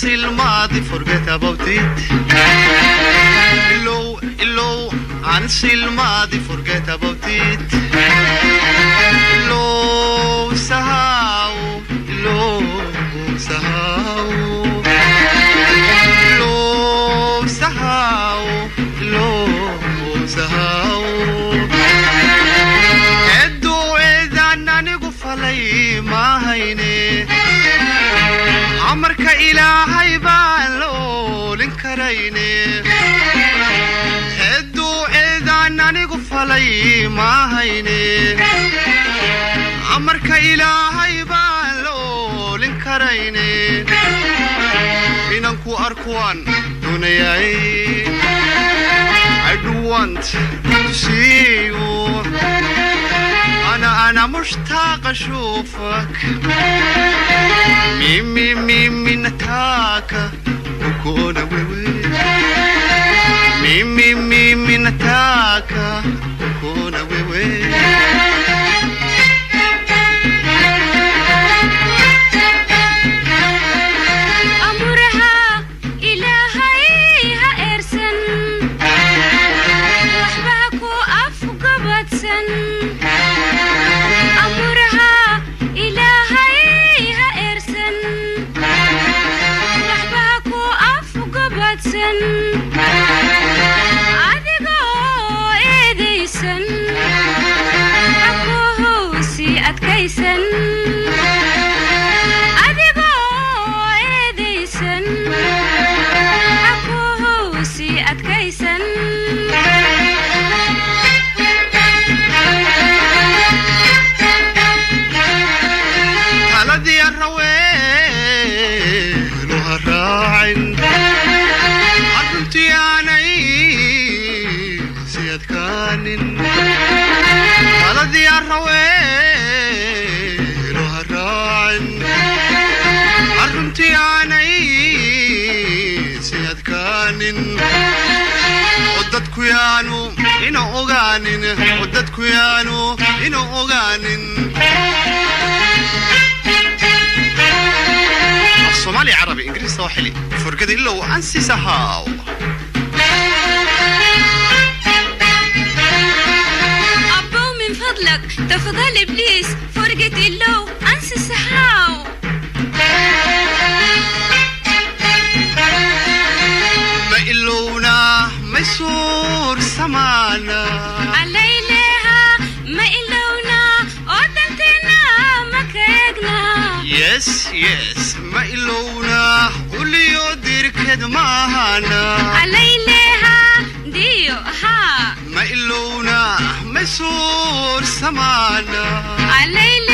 answer الماضي forget about it Illow, illow, answer الماضي forget about it Illow, سهاو Illow, سهاو ilaahay baan la oolin karayne edduu eedaan anigu falay ma hayne amarka ilaahay baan la oolin karayne inanku arkuwaan doonayay I do want to see you mimi nataka kukuona wewe, mimi mimi nataka dadku yaanu ina ogaanin oo dadku yaanu ina ogaanin صومالي عربي انجليزي سواحلي فرقد الا وانسي سهاو أبو من فضلك تفضل إبليس فرقة اللو أنسى السحاو ما إلونا كيقنا يس يس ما إلونا ولي يدير كد ماهانا عليلها ديو ها ما إلونا ما يسور سمانا عليلها